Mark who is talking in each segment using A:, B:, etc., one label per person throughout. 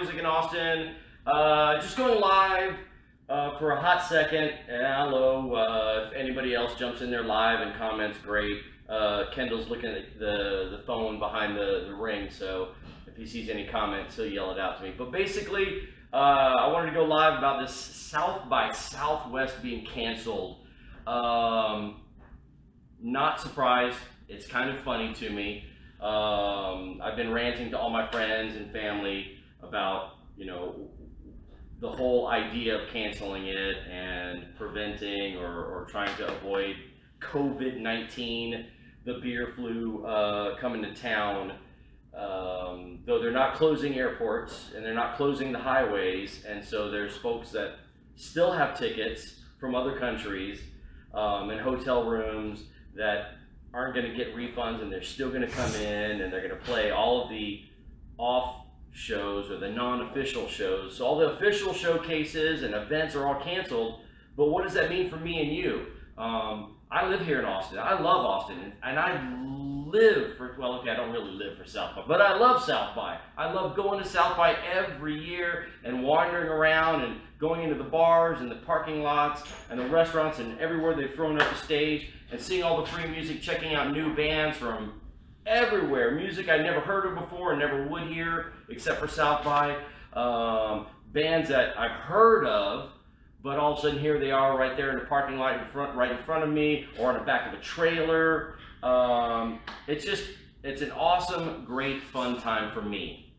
A: Music in Austin. Uh, just going live uh, for a hot second. Hello, uh, if anybody else jumps in there live and comments, great. Uh, Kendall's looking at the, the phone behind the, the ring, so if he sees any comments, he'll yell it out to me. But basically, uh, I wanted to go live about this South by Southwest being canceled. Um, not surprised. It's kind of funny to me. Um, I've been ranting to all my friends and family about, you know, the whole idea of canceling it and preventing or, or trying to avoid COVID 19, the beer flu uh, coming to town. Um, though they're not closing airports and they're not closing the highways, and so there's folks that still have tickets from other countries um, and hotel rooms that aren't going to get refunds and they're still going to come in and they're going to play all of the off shows or the non-official shows. So all the official showcases and events are all canceled. But what does that mean for me and you? Um, I live here in Austin. I love Austin, and I live for well, okay, I don't really live for South by, but I love South by. I love going to South by every year and wandering around and going into the bars and the parking lots and the restaurants and everywhere they've thrown up a stage and seeing all the free music, checking out new bands from everywhere. Music I never heard of before and never would hear except for South by. Um, bands that I've heard of, but all of a sudden here they are right there in the parking lot in front, right in front of me, or on the back of a trailer. Um, it's just, it's an awesome, great, fun time for me.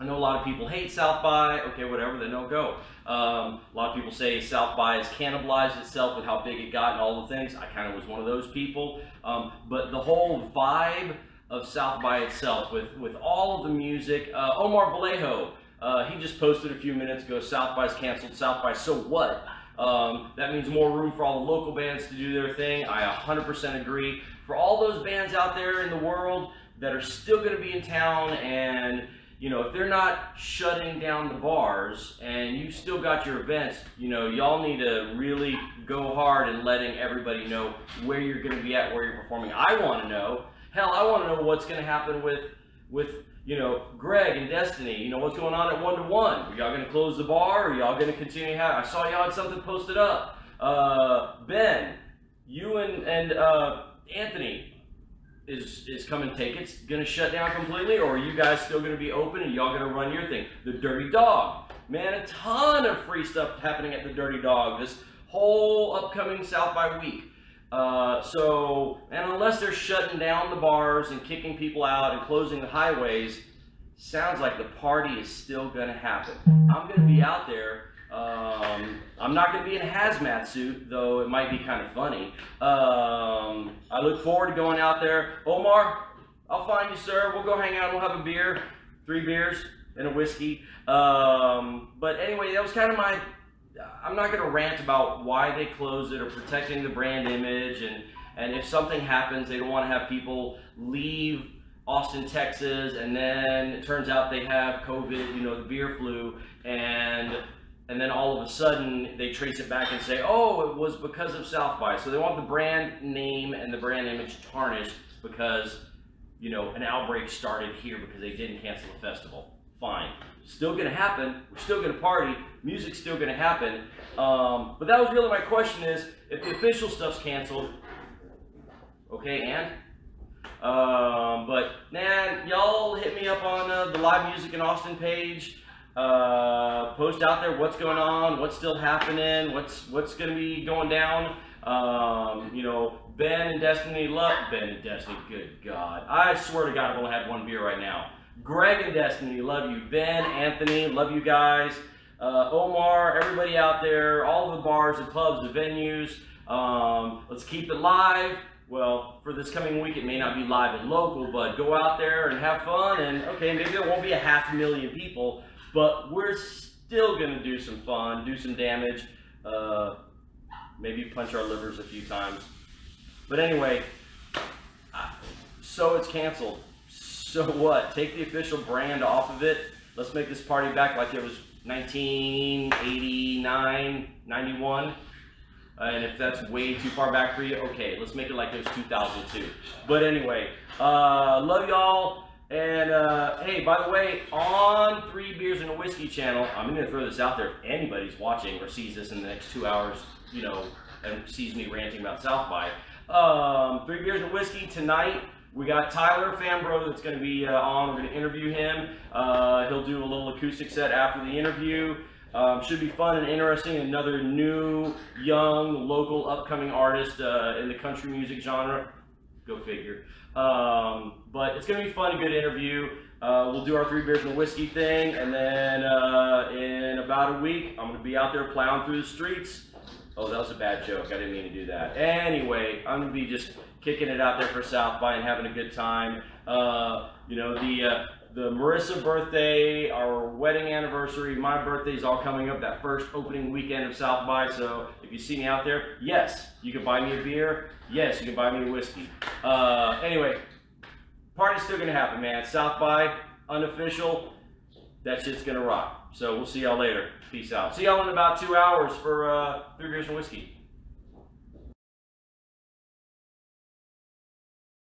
A: I know a lot of people hate South by. Okay, whatever, then don't go. Um, a lot of people say South by has cannibalized itself with how big it got and all the things. I kind of was one of those people. Um, but the whole vibe of South by itself, with with all of the music, uh, Omar Vallejo, uh, he just posted a few minutes ago. South by's canceled. South by, so what? Um, that means more room for all the local bands to do their thing. I 100% agree. For all those bands out there in the world that are still going to be in town and you know, if they're not shutting down the bars and you still got your events, you know, y'all need to really go hard and letting everybody know where you're going to be at, where you're performing. I want to know. Hell, I want to know what's going to happen with with you know Greg and Destiny. You know what's going on at one to one. Are y'all going to close the bar? Are y'all going to continue? Have I saw y'all had something posted up. Uh, ben, you and and uh, Anthony, is is coming take it's going to shut down completely, or are you guys still going to be open and y'all going to run your thing? The Dirty Dog, man, a ton of free stuff happening at the Dirty Dog this whole upcoming South by week. Uh, so, and unless they're shutting down the bars and kicking people out and closing the highways, sounds like the party is still going to happen. I'm going to be out there um, I'm not going to be in a hazmat suit, though it might be kind of funny. Um, I look forward to going out there. Omar, I'll find you, sir. We'll go hang out. We'll have a beer, three beers and a whiskey. Um, but anyway, that was kind of my. I'm not going to rant about why they closed it or protecting the brand image, and and if something happens, they don't want to have people leave Austin, Texas, and then it turns out they have COVID, you know, the beer flu, and and then all of a sudden they trace it back and say, oh, it was because of South by. So they want the brand name and the brand image tarnished because, you know, an outbreak started here because they didn't cancel the festival. Fine. Still going to happen. We're still going to party. Music's still going to happen. Um, but that was really my question is, if the official stuff's canceled, okay, and? Um, but man, y'all hit me up on uh, the live music in Austin page uh, post out there what's going on, what's still happening, what's what's going to be going down. Um, you know, Ben and Destiny love Ben and Destiny. Good God, I swear to God, I've only had one beer right now. Greg and Destiny, love you. Ben, Anthony, love you guys. Uh, Omar, everybody out there, all the bars, the clubs, the venues. Um, let's keep it live. Well, for this coming week, it may not be live and local, but go out there and have fun. And okay, maybe there won't be a half a million people, but we're still going to do some fun, do some damage, uh, maybe punch our livers a few times. But anyway, so it's canceled. So what? Take the official brand off of it. Let's make this party back like it was 1989, 91. Uh, and if that's way too far back for you, okay, let's make it like it was 2002. But anyway, uh, love y'all. And uh, hey, by the way, on Three Beers and a Whiskey channel, I'm going to throw this out there. If anybody's watching or sees this in the next two hours, you know, and sees me ranting about South by, um, Three Beers and a Whiskey tonight. We got Tyler Fambro that's going to be uh, on. We're going to interview him. Uh, he'll do a little acoustic set after the interview. Um, should be fun and interesting. Another new, young, local, upcoming artist uh, in the country music genre. Go figure. Um, but it's going to be fun, a good interview. Uh, we'll do our three beers and whiskey thing, and then uh, in about a week, I'm going to be out there plowing through the streets. Oh, that was a bad joke. I didn't mean to do that. Anyway, I'm to be just kicking it out there for South by and having a good time. Uh, you know, the uh, the Marissa birthday, our wedding anniversary, my birthday is all coming up that first opening weekend of South by. So if you see me out there, yes, you can buy me a beer. Yes, you can buy me a whiskey. Uh, anyway, party's still gonna happen, man. South by, unofficial. That shit's gonna rock. So we'll see y'all later. Peace out. See y'all in about two hours for uh, three beers and whiskey.